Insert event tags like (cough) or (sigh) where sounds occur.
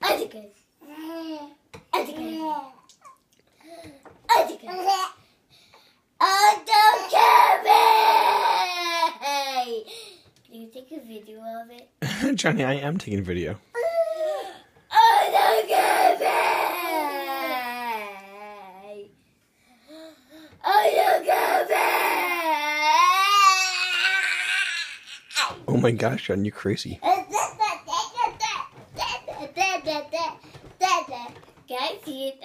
Adam Kevin! Can you take a video of it? (laughs) Johnny, I am taking video. Adam Kevin! Adam Kevin! Oh my gosh, John, you're crazy. Can I see it?